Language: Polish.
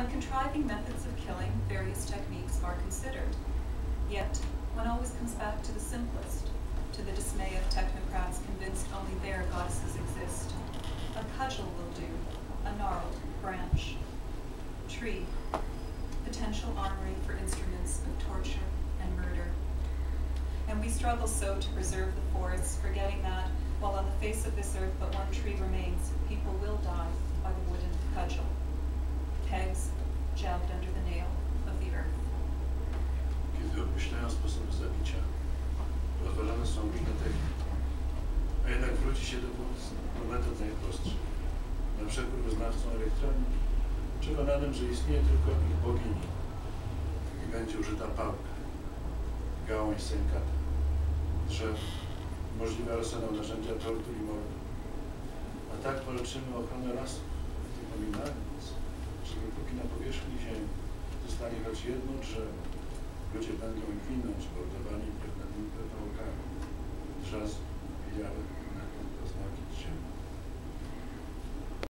When contriving methods of killing, various techniques are considered. Yet, one always comes back to the simplest, to the dismay of technocrats convinced only their goddesses exist. A cudgel will do, a gnarled branch. Tree, potential armory for instruments of torture and murder. And we struggle so to preserve the forests, forgetting that, while on the face of this earth but one tree remains, people zabicia, pozwolone są techniki. A jednak wróci się do, metod najprostszych. Na przekór wyznawcą elektroniki, przekonanym, że istnieje tylko ich bogini i będzie użyta pałka, gałąź sękata, drzew, możliwy arsenał narzędzia tortur i mordu. A tak walczymy o ochronę lasów, wypominając, że dopóki na powierzchni ziemi zostanie choć jedno drzewo, Ludzie będą ginąć, mordowani pewnymi pedałkami, drzazg, pijawek, inne oznaki znaczy ciemne.